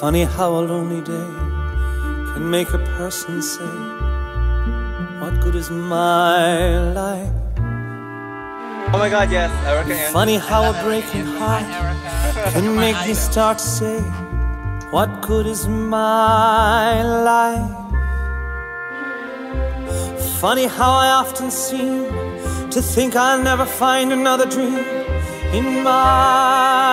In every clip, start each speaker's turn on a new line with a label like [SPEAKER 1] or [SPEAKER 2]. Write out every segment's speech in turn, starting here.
[SPEAKER 1] Funny how a lonely day can make a person say, What good is my life?
[SPEAKER 2] Oh my god, yes, Erica.
[SPEAKER 1] Funny how a breaking heart can make me start to say, What good is my life? Funny how I often seem to think I'll never find another dream in my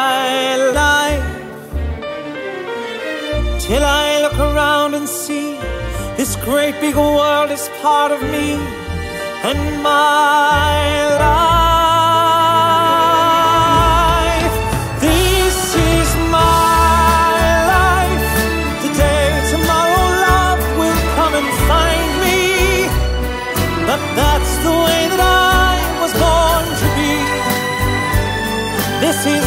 [SPEAKER 1] great big world is part of me and my life. This is my life. The day tomorrow love will come and find me. But that's the way that I was born to be. This is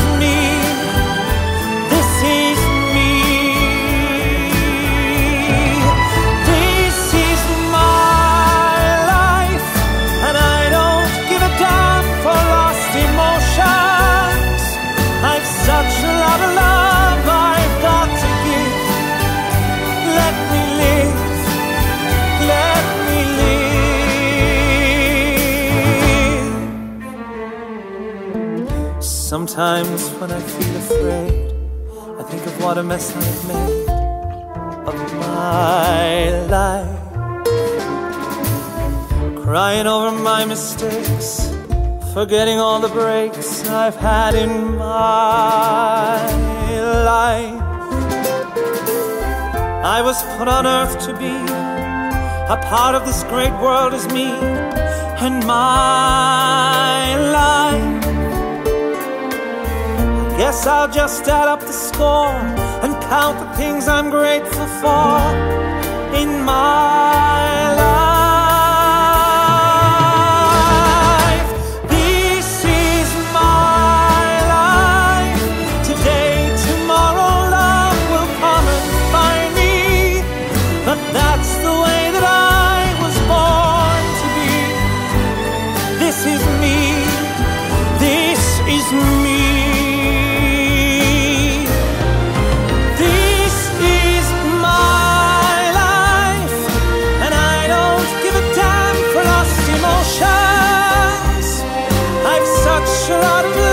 [SPEAKER 1] Sometimes when I feel afraid, I think of what a mess I've made of my life. Crying over my mistakes, forgetting all the breaks I've had in my life. I was put on earth to be a part of this great world as me and my guess I'll just add up the score and count the things I'm grateful for in my trot